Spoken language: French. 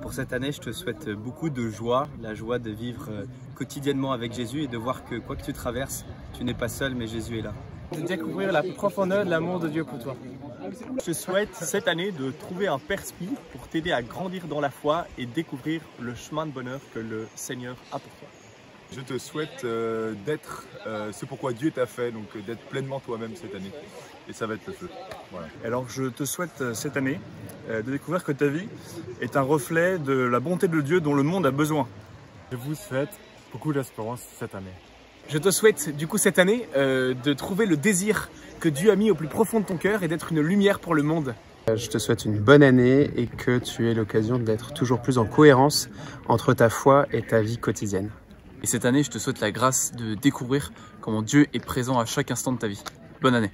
Pour cette année, je te souhaite beaucoup de joie, la joie de vivre euh, quotidiennement avec Jésus et de voir que quoi que tu traverses, tu n'es pas seul, mais Jésus est là. De découvrir la profondeur de l'amour de Dieu pour toi. Je te souhaite cette année de trouver un Père Spi pour t'aider à grandir dans la foi et découvrir le chemin de bonheur que le Seigneur a pour toi. Je te souhaite euh, d'être euh, ce pourquoi Dieu t'a fait, donc euh, d'être pleinement toi-même cette année. Et ça va être le feu. Voilà. Alors je te souhaite cette année de découvrir que ta vie est un reflet de la bonté de Dieu dont le monde a besoin. Je vous souhaite beaucoup d'espérance cette année. Je te souhaite du coup cette année euh, de trouver le désir que Dieu a mis au plus profond de ton cœur et d'être une lumière pour le monde. Je te souhaite une bonne année et que tu aies l'occasion d'être toujours plus en cohérence entre ta foi et ta vie quotidienne. Et cette année, je te souhaite la grâce de découvrir comment Dieu est présent à chaque instant de ta vie. Bonne année